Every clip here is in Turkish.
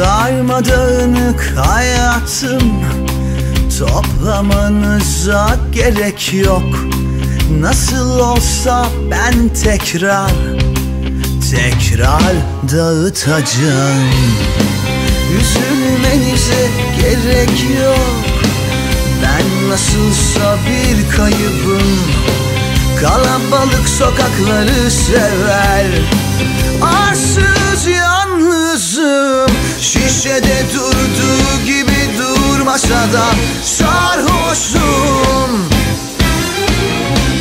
Darmadağınık hayatım. Toplamanıza gerek yok. Nasıl olsa ben tekrar Tekrar dağıtacağım. Üzülmenize gerek yok. Ben nasılsa bir kaybım Kalabalık sokakları sever da Sarhoşum.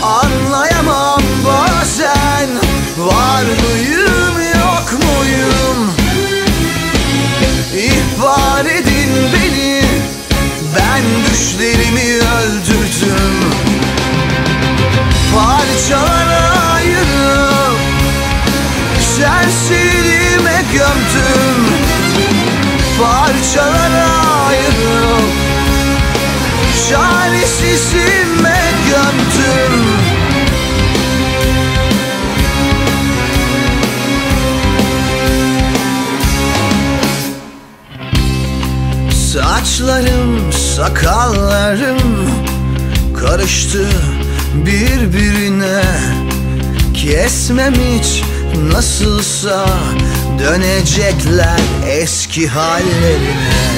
Anlayamam bazen Var mıyım yok muyum? İhbar edin beni Ben düşlerimi öldürdüm. Parçalara ayırıp Serseriğime gömdüm. Parçalara Çaresizime gömdüm. Saçlarım, sakallarım karıştı birbirine. Kesmem hiç nasılsa dönecekler eski hallerine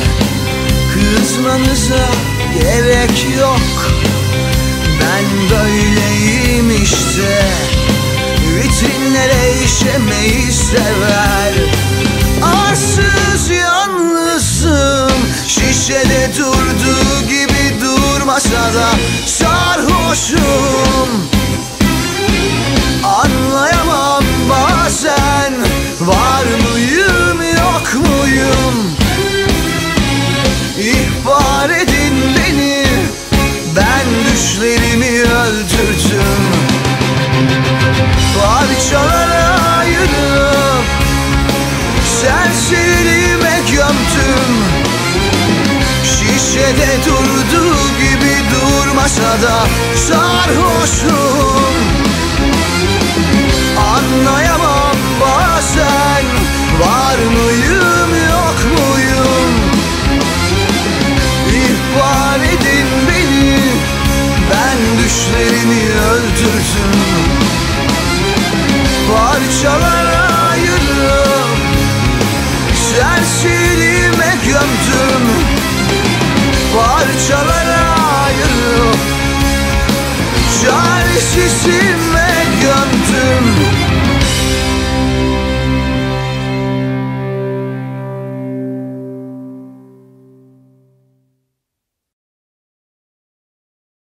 Kızmanıza gerek yok. Ben böyleyim işte. Vitrinlere işemeyi sever. Arsız yalnızım. Şişede durduğu gibi durmasa da Sarhoşum Serserime gömdüm Şişede durduğu gibi durmasa da Sarhoşum ayırıp Çaresizime gömdüm